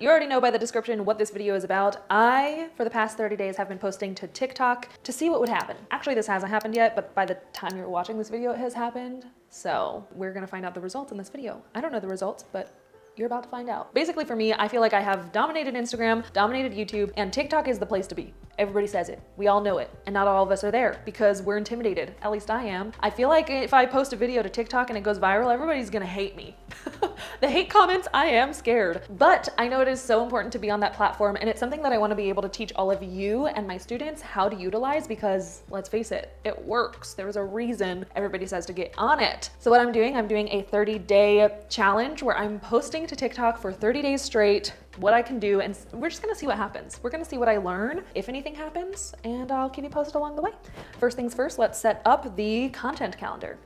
You already know by the description what this video is about. I, for the past 30 days, have been posting to TikTok to see what would happen. Actually, this hasn't happened yet, but by the time you're watching this video, it has happened. So we're gonna find out the results in this video. I don't know the results, but you're about to find out. Basically for me, I feel like I have dominated Instagram, dominated YouTube, and TikTok is the place to be. Everybody says it. We all know it. And not all of us are there because we're intimidated. At least I am. I feel like if I post a video to TikTok and it goes viral, everybody's gonna hate me. the hate comments, I am scared. But I know it is so important to be on that platform and it's something that I wanna be able to teach all of you and my students how to utilize because let's face it, it works. There's a reason everybody says to get on it. So what I'm doing, I'm doing a 30 day challenge where I'm posting to TikTok for 30 days straight what I can do, and we're just gonna see what happens. We're gonna see what I learn, if anything happens, and I'll keep you posted along the way. First things first, let's set up the content calendar.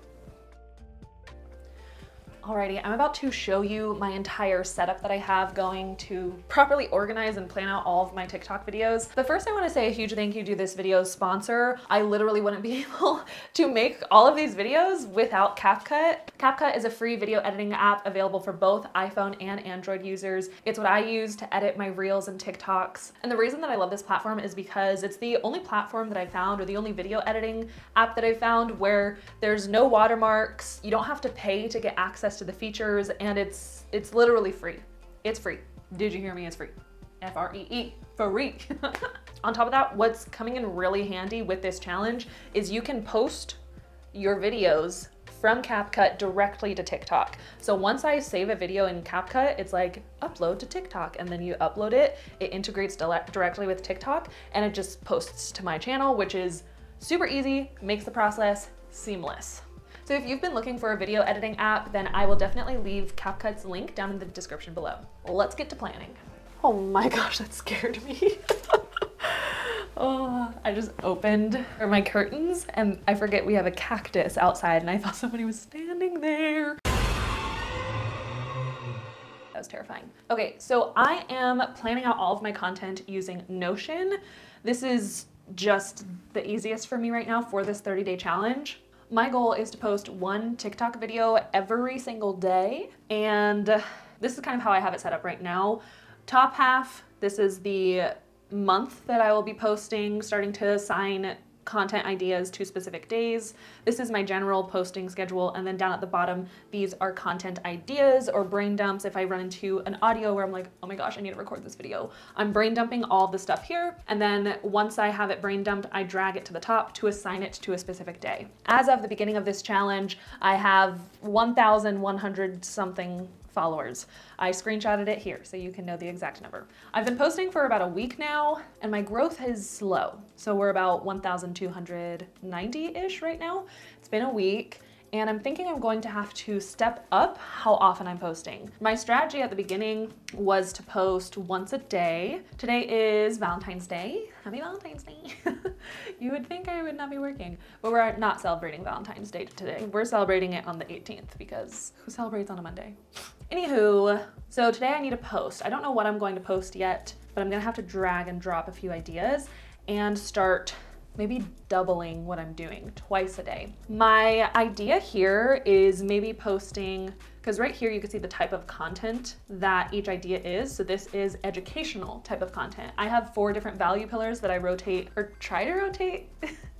Alrighty, I'm about to show you my entire setup that I have going to properly organize and plan out all of my TikTok videos. But first I wanna say a huge thank you to this video's sponsor. I literally wouldn't be able to make all of these videos without CapCut. CapCut is a free video editing app available for both iPhone and Android users. It's what I use to edit my Reels and TikToks. And the reason that I love this platform is because it's the only platform that I found or the only video editing app that I found where there's no watermarks, you don't have to pay to get access access to the features and it's it's literally free. It's free. Did you hear me? It's free. F-R-E-E, free. On top of that, what's coming in really handy with this challenge is you can post your videos from CapCut directly to TikTok. So once I save a video in CapCut, it's like upload to TikTok and then you upload it, it integrates directly with TikTok and it just posts to my channel, which is super easy, makes the process seamless. So if you've been looking for a video editing app, then I will definitely leave CapCut's link down in the description below. Let's get to planning. Oh my gosh, that scared me. oh, I just opened my curtains and I forget we have a cactus outside and I thought somebody was standing there. That was terrifying. Okay, so I am planning out all of my content using Notion. This is just the easiest for me right now for this 30 day challenge. My goal is to post one TikTok video every single day. And this is kind of how I have it set up right now. Top half, this is the month that I will be posting, starting to assign content ideas to specific days. This is my general posting schedule. And then down at the bottom, these are content ideas or brain dumps. If I run into an audio where I'm like, oh my gosh, I need to record this video. I'm brain dumping all the stuff here. And then once I have it brain dumped, I drag it to the top to assign it to a specific day. As of the beginning of this challenge, I have 1,100 something followers. I screenshotted it here so you can know the exact number. I've been posting for about a week now and my growth is slow. So we're about 1,290-ish right now. It's been a week and I'm thinking I'm going to have to step up how often I'm posting. My strategy at the beginning was to post once a day. Today is Valentine's Day. Happy Valentine's Day. you would think I would not be working, but we're not celebrating Valentine's Day today. We're celebrating it on the 18th because who celebrates on a Monday? Anywho, so today I need a post. I don't know what I'm going to post yet, but I'm gonna have to drag and drop a few ideas and start maybe doubling what I'm doing twice a day. My idea here is maybe posting, because right here you can see the type of content that each idea is. So this is educational type of content. I have four different value pillars that I rotate or try to rotate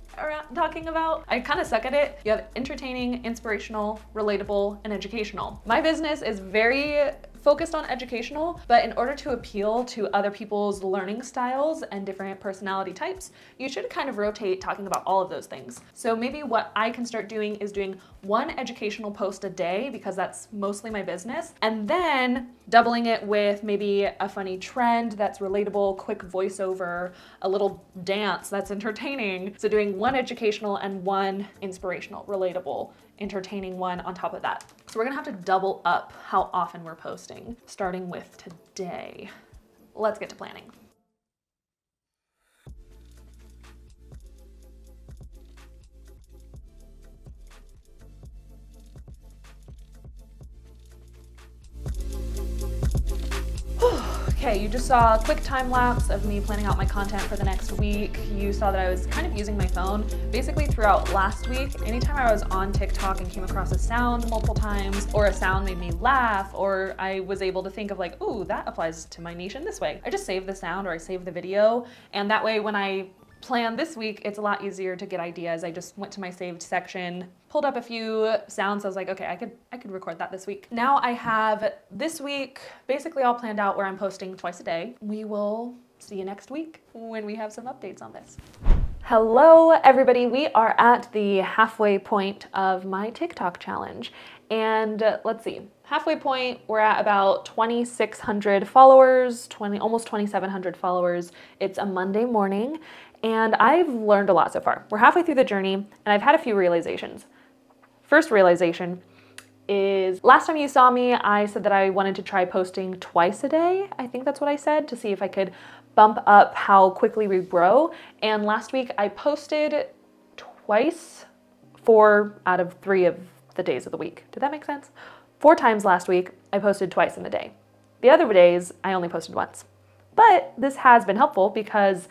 talking about. I kind of suck at it. You have entertaining, inspirational, relatable, and educational. My business is very focused on educational, but in order to appeal to other people's learning styles and different personality types, you should kind of rotate talking about all of those things. So maybe what I can start doing is doing one educational post a day because that's mostly my business, and then doubling it with maybe a funny trend that's relatable, quick voiceover, a little dance that's entertaining. So doing one educational and one inspirational, relatable, entertaining one on top of that. So we're gonna have to double up how often we're posting, starting with today. Let's get to planning. Okay, you just saw a quick time lapse of me planning out my content for the next week. You saw that I was kind of using my phone basically throughout last week. Anytime I was on TikTok and came across a sound multiple times, or a sound made me laugh, or I was able to think of like, ooh, that applies to my niche in this way. I just save the sound or I save the video, and that way when I plan this week, it's a lot easier to get ideas. I just went to my saved section, pulled up a few sounds. I was like, okay, I could I could record that this week. Now I have this week basically all planned out where I'm posting twice a day. We will see you next week when we have some updates on this. Hello everybody, we are at the halfway point of my TikTok challenge. And uh, let's see, halfway point, we're at about 2,600 followers, 20, almost 2,700 followers. It's a Monday morning and I've learned a lot so far. We're halfway through the journey, and I've had a few realizations. First realization is last time you saw me, I said that I wanted to try posting twice a day. I think that's what I said to see if I could bump up how quickly we grow. And last week I posted twice, four out of three of the days of the week. Did that make sense? Four times last week, I posted twice in a day. The other days, I only posted once. But this has been helpful because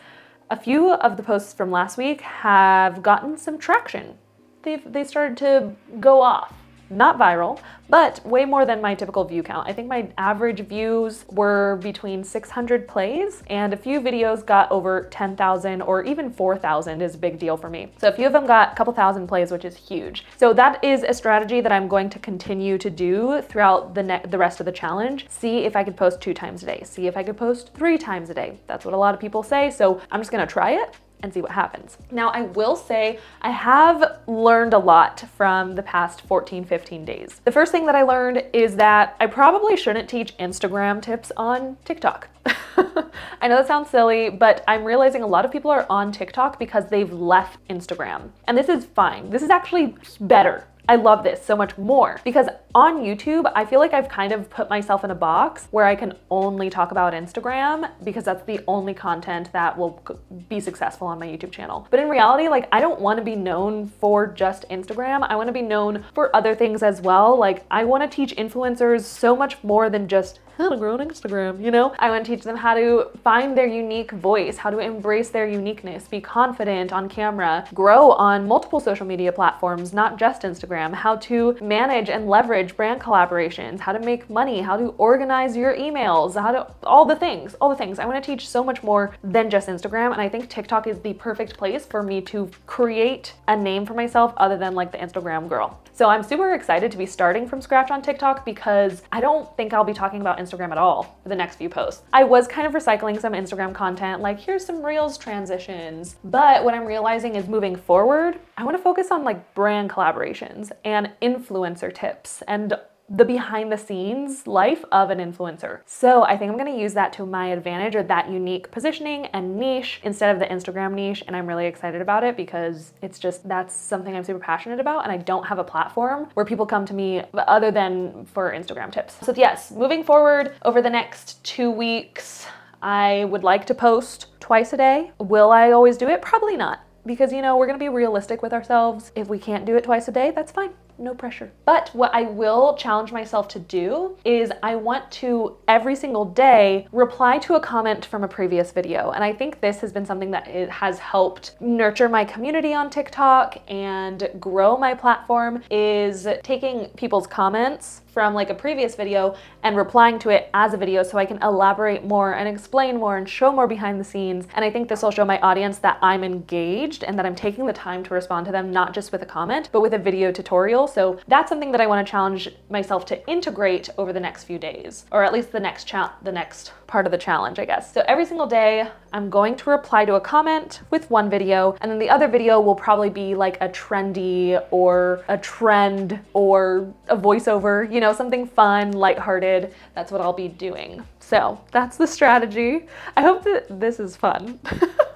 a few of the posts from last week have gotten some traction. They've they started to go off not viral, but way more than my typical view count. I think my average views were between 600 plays and a few videos got over 10,000 or even 4,000 is a big deal for me. So a few of them got a couple thousand plays, which is huge. So that is a strategy that I'm going to continue to do throughout the, the rest of the challenge. See if I could post two times a day. See if I could post three times a day. That's what a lot of people say. So I'm just gonna try it and see what happens. Now, I will say I have learned a lot from the past 14, 15 days. The first thing that I learned is that I probably shouldn't teach Instagram tips on TikTok. I know that sounds silly, but I'm realizing a lot of people are on TikTok because they've left Instagram. And this is fine. This is actually better I love this so much more because on YouTube, I feel like I've kind of put myself in a box where I can only talk about Instagram because that's the only content that will be successful on my YouTube channel. But in reality, like I don't want to be known for just Instagram. I want to be known for other things as well. Like I want to teach influencers so much more than just how to grow on Instagram, you know? I want to teach them how to find their unique voice, how to embrace their uniqueness, be confident on camera, grow on multiple social media platforms, not just Instagram, how to manage and leverage brand collaborations, how to make money, how to organize your emails, how to, all the things, all the things. I want to teach so much more than just Instagram. And I think TikTok is the perfect place for me to create a name for myself other than like the Instagram girl. So I'm super excited to be starting from scratch on TikTok because I don't think I'll be talking about Instagram at all for the next few posts. I was kind of recycling some Instagram content, like here's some Reels transitions, but what I'm realizing is moving forward, I wanna focus on like brand collaborations and influencer tips and the behind the scenes life of an influencer. So I think I'm gonna use that to my advantage or that unique positioning and niche instead of the Instagram niche. And I'm really excited about it because it's just, that's something I'm super passionate about. And I don't have a platform where people come to me other than for Instagram tips. So yes, moving forward over the next two weeks, I would like to post twice a day. Will I always do it? Probably not because you know, we're gonna be realistic with ourselves. If we can't do it twice a day, that's fine no pressure. But what I will challenge myself to do is I want to every single day reply to a comment from a previous video. And I think this has been something that it has helped nurture my community on TikTok and grow my platform is taking people's comments from like a previous video and replying to it as a video so I can elaborate more and explain more and show more behind the scenes. And I think this will show my audience that I'm engaged and that I'm taking the time to respond to them, not just with a comment, but with a video tutorial. So that's something that I wanna challenge myself to integrate over the next few days, or at least the next the next part of the challenge, I guess. So every single day, I'm going to reply to a comment with one video, and then the other video will probably be like a trendy or a trend or a voiceover, you know, something fun, lighthearted. That's what I'll be doing. So that's the strategy. I hope that this is fun.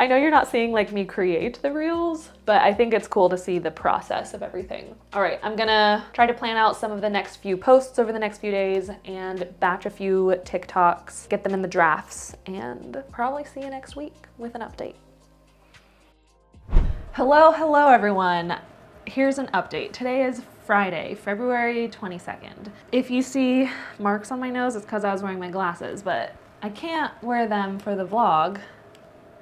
I know you're not seeing like me create the reels, but I think it's cool to see the process of everything. All right, I'm gonna try to plan out some of the next few posts over the next few days and batch a few TikToks, get them in the drafts, and probably see you next week with an update. Hello, hello everyone. Here's an update. Today is Friday, February 22nd. If you see marks on my nose, it's because I was wearing my glasses, but I can't wear them for the vlog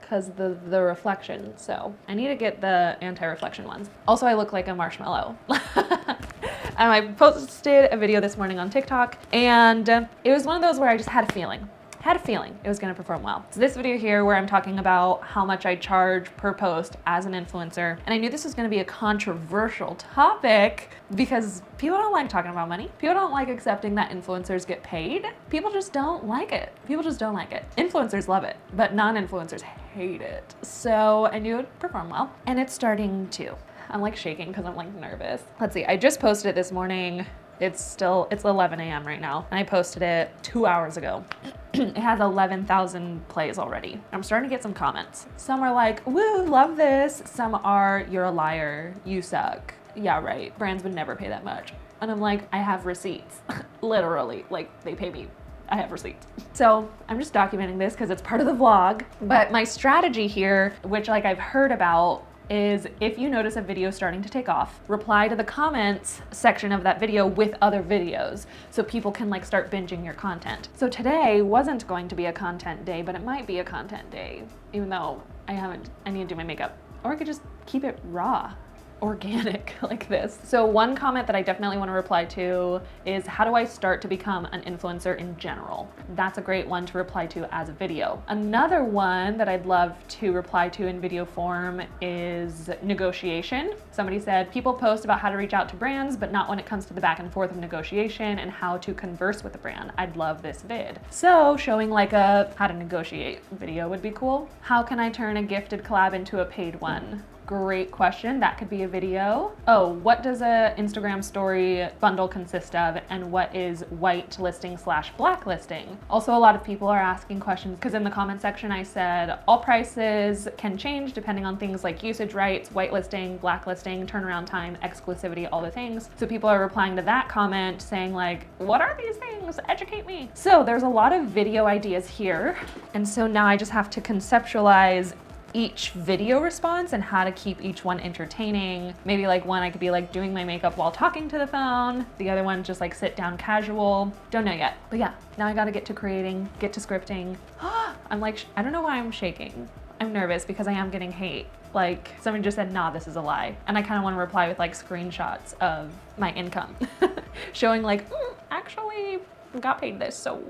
because the the reflection. So I need to get the anti-reflection ones. Also, I look like a marshmallow. And um, I posted a video this morning on TikTok and um, it was one of those where I just had a feeling had a feeling it was gonna perform well. So this video here where I'm talking about how much I charge per post as an influencer. And I knew this was gonna be a controversial topic because people don't like talking about money. People don't like accepting that influencers get paid. People just don't like it. People just don't like it. Influencers love it, but non-influencers hate it. So I knew it would perform well and it's starting to. I'm like shaking because I'm like nervous. Let's see, I just posted it this morning. It's still, it's 11 a.m. right now. And I posted it two hours ago. it has 11,000 plays already. I'm starting to get some comments. Some are like, woo, love this. Some are, you're a liar, you suck. Yeah, right, brands would never pay that much. And I'm like, I have receipts, literally, like they pay me I have receipts. So I'm just documenting this because it's part of the vlog. But mm-hmm. my strategy here, which like I've heard about is if you notice a video starting to take off, reply to the comments section of that video with other videos so people can like start binging your content. So today wasn't going to be a content day, but it might be a content day, even though I haven't, I need to do my makeup. Or I could just keep it raw organic like this. So one comment that I definitely want to reply to is how do I start to become an influencer in general? That's a great one to reply to as a video. Another one that I'd love to reply to in video form is negotiation. Somebody said people post about how to reach out to brands, but not when it comes to the back and forth of negotiation and how to converse with a brand. I'd love this vid. So showing like a how to negotiate video would be cool. How can I turn a gifted collab into a paid one? Great question. That could be a video. Oh, what does a Instagram story bundle consist of and what is white listing slash black listing? Also, a lot of people are asking questions because in the comment section I said all prices can change depending on things like usage rights, white listing, black listing, turnaround time, exclusivity, all the things. So people are replying to that comment saying like, what are these things? Educate me. So there's a lot of video ideas here. And so now I just have to conceptualize each video response and how to keep each one entertaining. Maybe like one I could be like doing my makeup while talking to the phone. The other one just like sit down casual. Don't know yet. But yeah, now I gotta get to creating, get to scripting. I'm like, I don't know why I'm shaking. I'm nervous because I am getting hate. Like someone just said, nah, this is a lie. And I kind of want to reply with like screenshots of my income showing like, mm, actually got paid this. So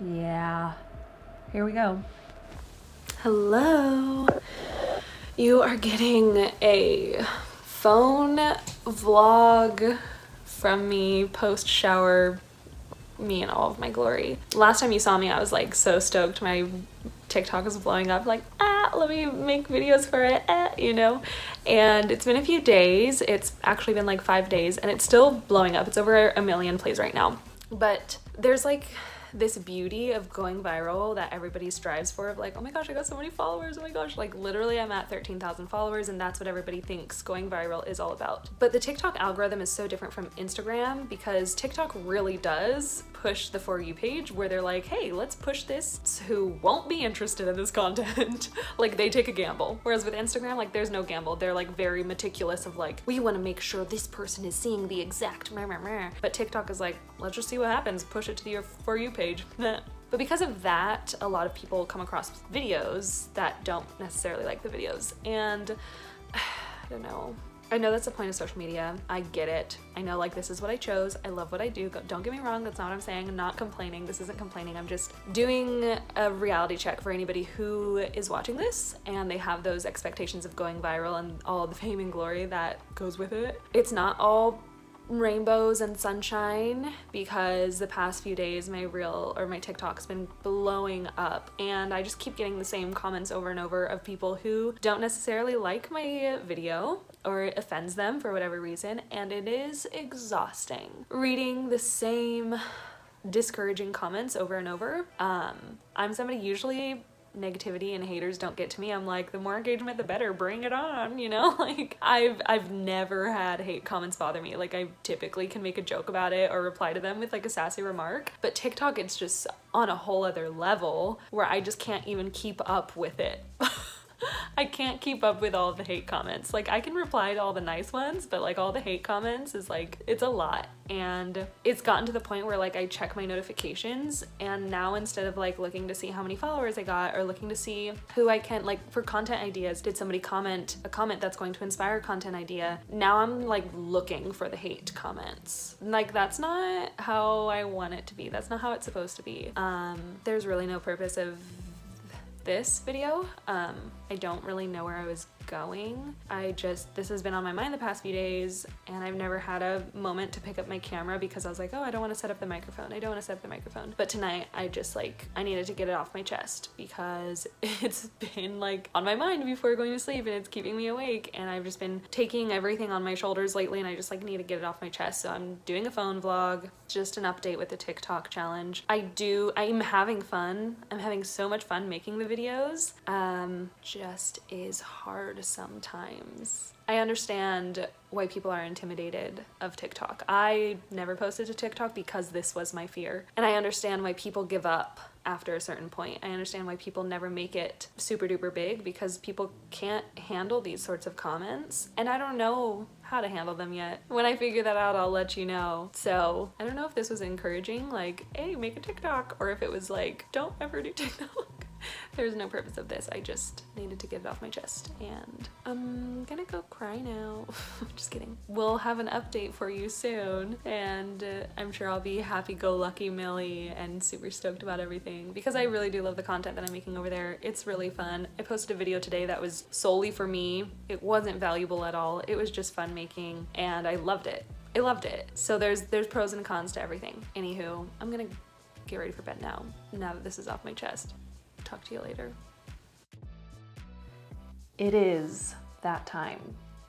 yeah, here we go. Hello. You are getting a phone vlog from me post shower me in all of my glory. Last time you saw me, I was like so stoked. My TikTok was blowing up like, ah, let me make videos for it, eh, you know? And it's been a few days. It's actually been like five days and it's still blowing up. It's over a million plays right now. But there's like this beauty of going viral that everybody strives for of like, oh my gosh, I got so many followers. Oh my gosh, like literally I'm at 13,000 followers and that's what everybody thinks going viral is all about. But the TikTok algorithm is so different from Instagram because TikTok really does push the For You page where they're like, hey, let's push this who won't be interested in this content. like they take a gamble. Whereas with Instagram, like there's no gamble. They're like very meticulous of like, we want to make sure this person is seeing the exact meh, meh, meh. But TikTok is like, let's just see what happens. Push it to the For You page. But because of that, a lot of people come across videos that don't necessarily like the videos. And I don't know, I know that's the point of social media. I get it. I know like this is what I chose. I love what I do. Don't get me wrong. That's not what I'm saying. I'm not complaining. This isn't complaining. I'm just doing a reality check for anybody who is watching this and they have those expectations of going viral and all the fame and glory that goes with it. It's not all rainbows and sunshine because the past few days my reel or my TikTok's been blowing up and I just keep getting the same comments over and over of people who don't necessarily like my video or it offends them for whatever reason and it is exhausting. Reading the same discouraging comments over and over. Um, I'm somebody usually negativity and haters don't get to me. I'm like the more engagement the better bring it on you know? Like i've i've never had hate comments bother me. Like i typically can make a joke about it or reply to them with like a sassy remark but tiktok it's just on a whole other level where i just can't even keep up with it I can't keep up with all the hate comments. Like I can reply to all the nice ones, but like all the hate comments is like, it's a lot. And it's gotten to the point where like I check my notifications and now instead of like looking to see how many followers I got or looking to see who I can like for content ideas, did somebody comment a comment that's going to inspire a content idea? Now I'm like looking for the hate comments. Like that's not how I want it to be. That's not how it's supposed to be. Um, there's really no purpose of this video. Um, I don't really know where I was going. I just, this has been on my mind the past few days and I've never had a moment to pick up my camera because I was like, oh, I don't want to set up the microphone. I don't want to set up the microphone. But tonight I just like, I needed to get it off my chest because it's been like on my mind before going to sleep and it's keeping me awake. And I've just been taking everything on my shoulders lately and I just like need to get it off my chest. So I'm doing a phone vlog, just an update with the TikTok challenge. I do, I'm having fun. I'm having so much fun making the videos. Um, just is hard sometimes. I understand why people are intimidated of TikTok. I never posted to TikTok because this was my fear. And I understand why people give up after a certain point. I understand why people never make it super duper big because people can't handle these sorts of comments. And I don't know how to handle them yet. When I figure that out, I'll let you know. So I don't know if this was encouraging, like, hey, make a TikTok, or if it was like, don't ever do TikTok. There's no purpose of this. I just needed to get it off my chest and I'm gonna go cry now. just kidding. We'll have an update for you soon and uh, I'm sure I'll be happy-go-lucky Millie and super stoked about everything because I really do love the content that I'm making over there. It's really fun. I posted a video today that was solely for me. It wasn't valuable at all. It was just fun making and I loved it. I loved it. So there's there's pros and cons to everything. Anywho, I'm gonna get ready for bed now, now that this is off my chest. Talk to you later. It is that time.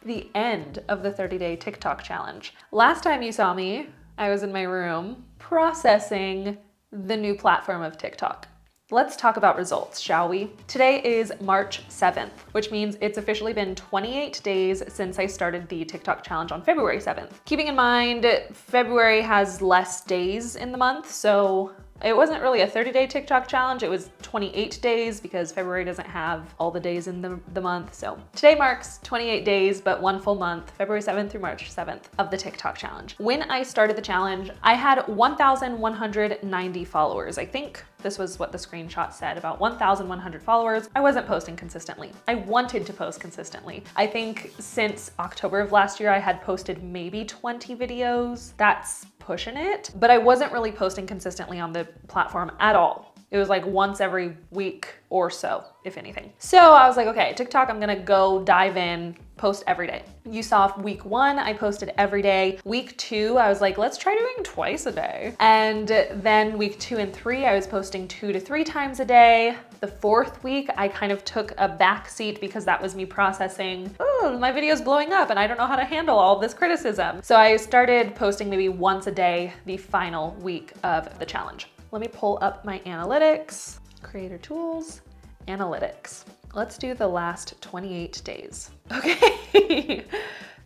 The end of the 30 day TikTok challenge. Last time you saw me, I was in my room processing the new platform of TikTok. Let's talk about results, shall we? Today is March 7th, which means it's officially been 28 days since I started the TikTok challenge on February 7th. Keeping in mind, February has less days in the month, so it wasn't really a 30 day TikTok challenge, it was 28 days because February doesn't have all the days in the, the month. So today marks 28 days, but one full month, February 7th through March 7th of the TikTok challenge. When I started the challenge, I had 1,190 followers. I think this was what the screenshot said, about 1,100 followers. I wasn't posting consistently. I wanted to post consistently. I think since October of last year, I had posted maybe 20 videos. That's pushing it, but I wasn't really posting consistently on the platform at all. It was like once every week or so, if anything. So I was like, okay, TikTok, I'm gonna go dive in, post every day. You saw week one, I posted every day. Week two, I was like, let's try doing twice a day. And then week two and three, I was posting two to three times a day. The fourth week, I kind of took a back seat because that was me processing, oh, my video's blowing up and I don't know how to handle all this criticism. So I started posting maybe once a day the final week of the challenge. Let me pull up my analytics, creator tools, analytics. Let's do the last 28 days. Okay.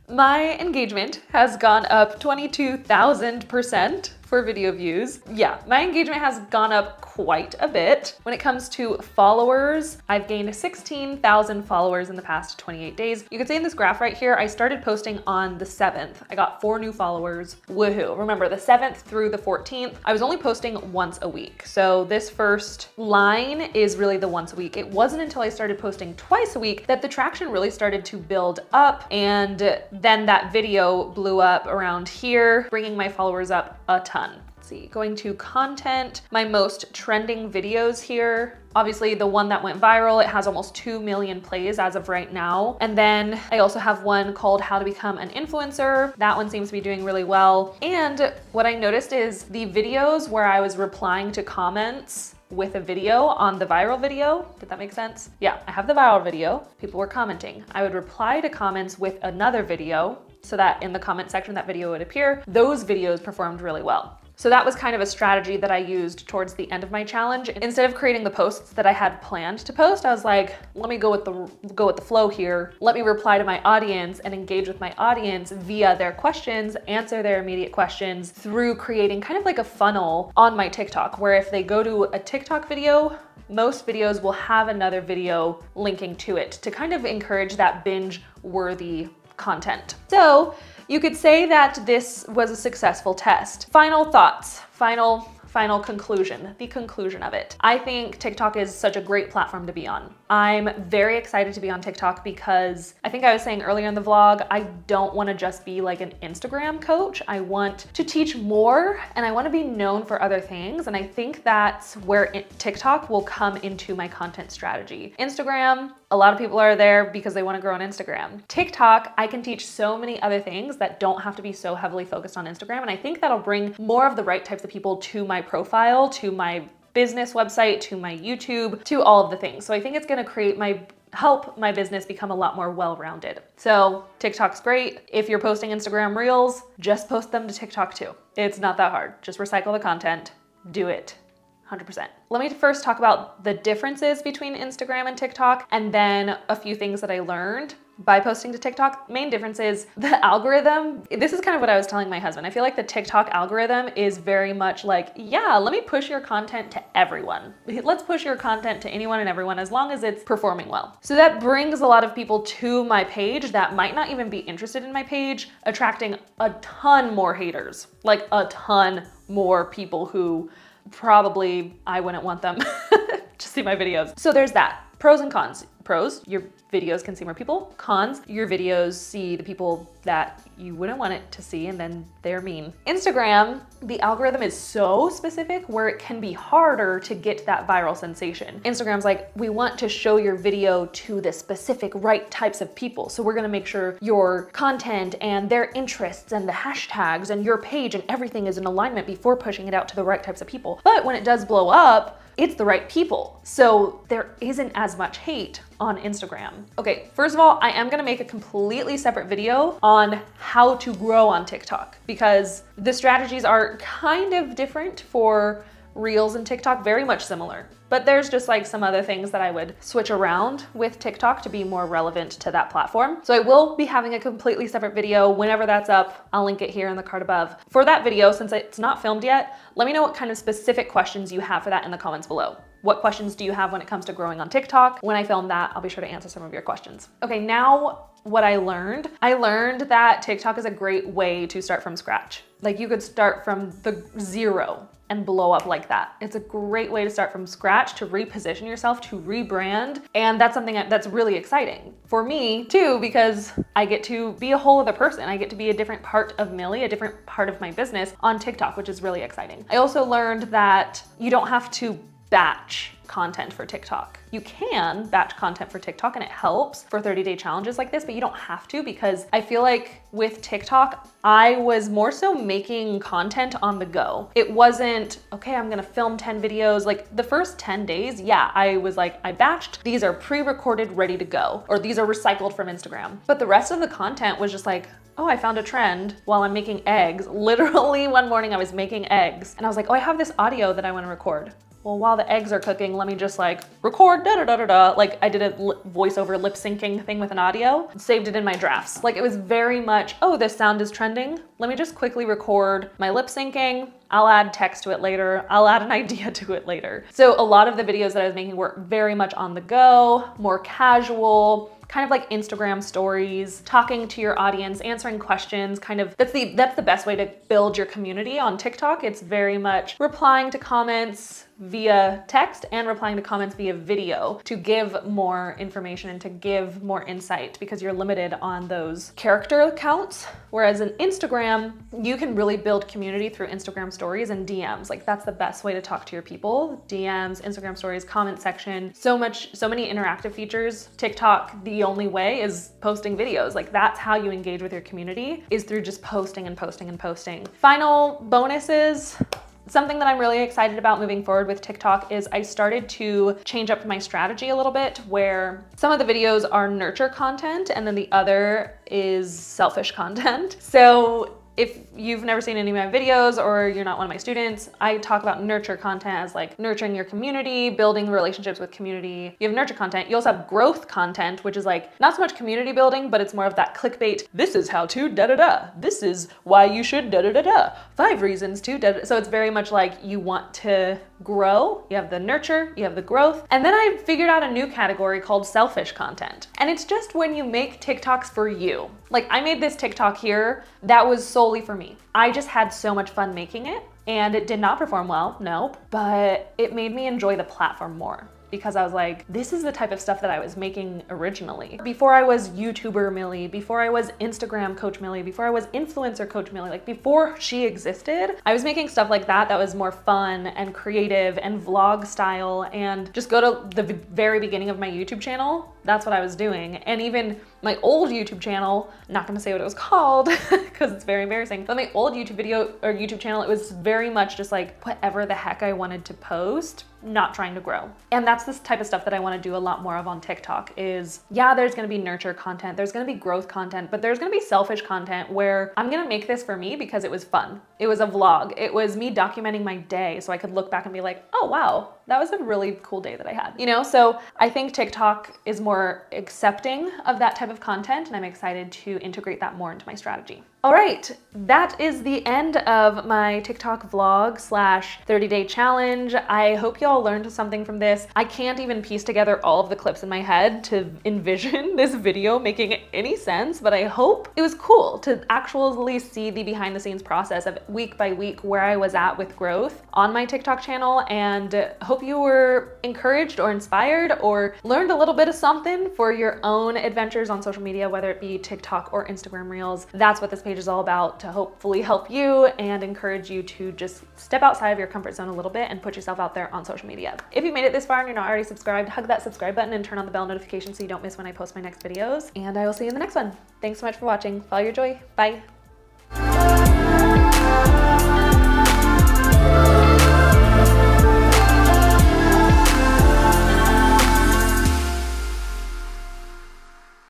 My engagement has gone up 22,000% for video views. Yeah, my engagement has gone up quite a bit. When it comes to followers, I've gained 16,000 followers in the past 28 days. You can see in this graph right here, I started posting on the 7th. I got four new followers, woohoo. Remember the 7th through the 14th, I was only posting once a week. So this first line is really the once a week. It wasn't until I started posting twice a week that the traction really started to build up and then that video blew up around here, bringing my followers up a ton see, going to content, my most trending videos here. Obviously the one that went viral, it has almost 2 million plays as of right now. And then I also have one called how to become an influencer. That one seems to be doing really well. And what I noticed is the videos where I was replying to comments with a video on the viral video. Did that make sense? Yeah, I have the viral video. People were commenting. I would reply to comments with another video so that in the comment section that video would appear. Those videos performed really well. So that was kind of a strategy that I used towards the end of my challenge. Instead of creating the posts that I had planned to post, I was like, let me go with the go with the flow here. Let me reply to my audience and engage with my audience via their questions, answer their immediate questions through creating kind of like a funnel on my TikTok where if they go to a TikTok video, most videos will have another video linking to it to kind of encourage that binge worthy content. So you could say that this was a successful test. Final thoughts, final final conclusion, the conclusion of it. I think TikTok is such a great platform to be on. I'm very excited to be on TikTok because I think I was saying earlier in the vlog, I don't want to just be like an Instagram coach. I want to teach more and I want to be known for other things. And I think that's where TikTok will come into my content strategy. Instagram, a lot of people are there because they want to grow on Instagram. TikTok, I can teach so many other things that don't have to be so heavily focused on Instagram. And I think that'll bring more of the right types of people to my profile, to my business website, to my YouTube, to all of the things. So I think it's gonna create my help my business become a lot more well-rounded. So TikTok's great. If you're posting Instagram Reels, just post them to TikTok too. It's not that hard. Just recycle the content, do it. 100%. Let me first talk about the differences between Instagram and TikTok and then a few things that I learned by posting to TikTok. Main difference is the algorithm. This is kind of what I was telling my husband. I feel like the TikTok algorithm is very much like, yeah, let me push your content to everyone. Let's push your content to anyone and everyone as long as it's performing well. So that brings a lot of people to my page that might not even be interested in my page, attracting a ton more haters, like a ton more people who probably I wouldn't want them to see my videos. So there's that. Pros and cons. Pros, your videos can see more people. Cons, your videos see the people that you wouldn't want it to see and then they're mean. Instagram, the algorithm is so specific where it can be harder to get that viral sensation. Instagram's like, we want to show your video to the specific right types of people. So we're gonna make sure your content and their interests and the hashtags and your page and everything is in alignment before pushing it out to the right types of people. But when it does blow up, it's the right people. So there isn't as much hate on Instagram. Okay, first of all, I am gonna make a completely separate video on how to grow on TikTok because the strategies are kind of different for Reels and TikTok, very much similar. But there's just like some other things that I would switch around with TikTok to be more relevant to that platform. So I will be having a completely separate video whenever that's up. I'll link it here in the card above. For that video, since it's not filmed yet, let me know what kind of specific questions you have for that in the comments below. What questions do you have when it comes to growing on TikTok? When I film that, I'll be sure to answer some of your questions. Okay, now what I learned. I learned that TikTok is a great way to start from scratch. Like you could start from the zero and blow up like that. It's a great way to start from scratch, to reposition yourself, to rebrand. And that's something that's really exciting for me too, because I get to be a whole other person. I get to be a different part of Millie, a different part of my business on TikTok, which is really exciting. I also learned that you don't have to batch content for TikTok. You can batch content for TikTok and it helps for 30 day challenges like this, but you don't have to because I feel like with TikTok, I was more so making content on the go. It wasn't, okay, I'm gonna film 10 videos. Like the first 10 days, yeah, I was like, I batched, these are pre-recorded, ready to go, or these are recycled from Instagram. But the rest of the content was just like, oh, I found a trend while I'm making eggs. Literally one morning I was making eggs and I was like, oh, I have this audio that I wanna record well, while the eggs are cooking, let me just like record da da da da da. Like I did a voiceover lip syncing thing with an audio, saved it in my drafts. Like it was very much, oh, this sound is trending. Let me just quickly record my lip syncing. I'll add text to it later. I'll add an idea to it later. So a lot of the videos that I was making were very much on the go, more casual, kind of like Instagram stories, talking to your audience, answering questions, kind of that's the that's the best way to build your community on TikTok. It's very much replying to comments, via text and replying to comments via video to give more information and to give more insight because you're limited on those character accounts. Whereas in Instagram, you can really build community through Instagram stories and DMs. Like that's the best way to talk to your people. DMs, Instagram stories, comment section, so much, so many interactive features. TikTok, the only way is posting videos. Like that's how you engage with your community is through just posting and posting and posting. Final bonuses, Something that I'm really excited about moving forward with TikTok is I started to change up my strategy a little bit where some of the videos are nurture content and then the other is selfish content. So if you've never seen any of my videos or you're not one of my students, I talk about nurture content as like nurturing your community, building relationships with community. You have nurture content. You also have growth content, which is like not so much community building, but it's more of that clickbait. This is how to da da da. This is why you should da da da da. Five reasons to da da. So it's very much like you want to grow. You have the nurture, you have the growth. And then I figured out a new category called selfish content. And it's just when you make TikToks for you. Like I made this TikTok here that was solely for me. I just had so much fun making it and it did not perform well, no, but it made me enjoy the platform more because I was like, this is the type of stuff that I was making originally. Before I was YouTuber Millie, before I was Instagram Coach Millie, before I was influencer Coach Millie, like before she existed, I was making stuff like that that was more fun and creative and vlog style and just go to the very beginning of my YouTube channel. That's what I was doing. And even my old YouTube channel, not gonna say what it was called because it's very embarrassing, but my old YouTube video or YouTube channel, it was very much just like whatever the heck I wanted to post not trying to grow. And that's this type of stuff that I wanna do a lot more of on TikTok is, yeah, there's gonna be nurture content, there's gonna be growth content, but there's gonna be selfish content where I'm gonna make this for me because it was fun. It was a vlog. It was me documenting my day so I could look back and be like, oh wow, that was a really cool day that I had. You know, so I think TikTok is more accepting of that type of content and I'm excited to integrate that more into my strategy. All right, that is the end of my TikTok vlog slash 30 day challenge. I hope y'all learned something from this. I can't even piece together all of the clips in my head to envision this video making any sense, but I hope it was cool to actually see the behind the scenes process of week by week where I was at with growth on my TikTok channel and hope you were encouraged or inspired or learned a little bit of something for your own adventures on social media, whether it be TikTok or Instagram Reels. That's what this page is all about to hopefully help you and encourage you to just step outside of your comfort zone a little bit and put yourself out there on social media. If you made it this far and you're not already subscribed, hug that subscribe button and turn on the bell notification so you don't miss when I post my next videos. And I will see you in the next one. Thanks so much for watching. Follow your joy. Bye. Música